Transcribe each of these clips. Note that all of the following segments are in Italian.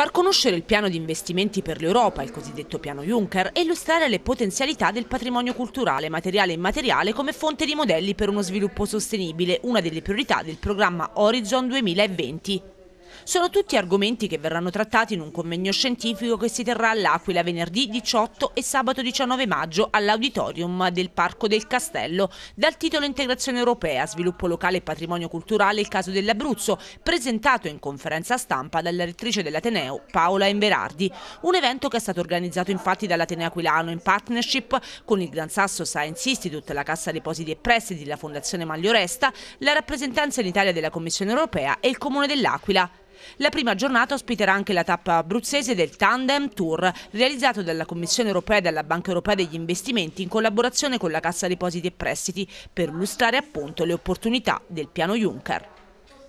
Far conoscere il piano di investimenti per l'Europa, il cosiddetto piano Juncker, e illustrare le potenzialità del patrimonio culturale, materiale e immateriale come fonte di modelli per uno sviluppo sostenibile, una delle priorità del programma Horizon 2020. Sono tutti argomenti che verranno trattati in un convegno scientifico che si terrà all'Aquila venerdì 18 e sabato 19 maggio all'Auditorium del Parco del Castello dal titolo Integrazione Europea, Sviluppo Locale e Patrimonio Culturale il caso dell'Abruzzo, presentato in conferenza stampa dalla rettrice dell'Ateneo Paola Inverardi. Un evento che è stato organizzato infatti dall'Ateneo Aquilano in partnership con il Gran Sasso Science Institute, la Cassa Depositi e Prestiti, la Fondazione Maglioresta, la rappresentanza in Italia della Commissione Europea e il Comune dell'Aquila. La prima giornata ospiterà anche la tappa abruzzese del Tandem Tour, realizzato dalla Commissione europea e dalla Banca europea degli investimenti in collaborazione con la Cassa Depositi e Prestiti per illustrare appunto le opportunità del piano Juncker.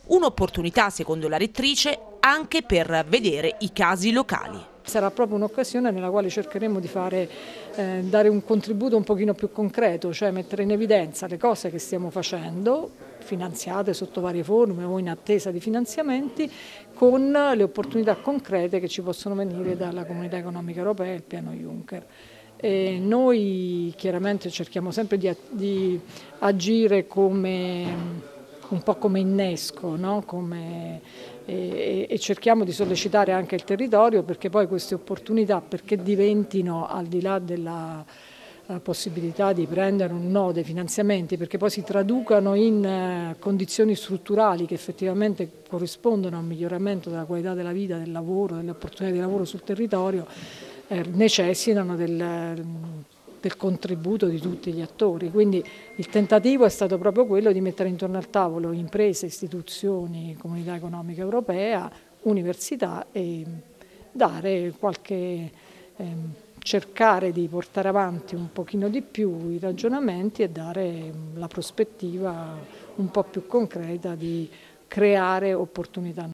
Un'opportunità, secondo la rettrice, anche per vedere i casi locali. Sarà proprio un'occasione nella quale cercheremo di fare, eh, dare un contributo un pochino più concreto, cioè mettere in evidenza le cose che stiamo facendo, finanziate sotto varie forme o in attesa di finanziamenti, con le opportunità concrete che ci possono venire dalla Comunità Economica Europea e il piano Juncker. E noi chiaramente cerchiamo sempre di, di agire come un po' come innesco no? come, e, e, cerchiamo di sollecitare anche il territorio perché poi queste opportunità perché diventino al di là della possibilità di prendere un no dei finanziamenti perché poi si traducano in eh, condizioni strutturali che effettivamente corrispondono a un miglioramento della qualità della vita, del lavoro, delle opportunità di lavoro sul territorio, eh, necessitano del, del contributo di tutti gli attori. Quindi il tentativo è stato proprio quello di mettere intorno al tavolo imprese, istituzioni, comunità economica europea, università e dare qualche, ehm, cercare di portare avanti un pochino di più i ragionamenti e dare la prospettiva un po' più concreta di creare opportunità.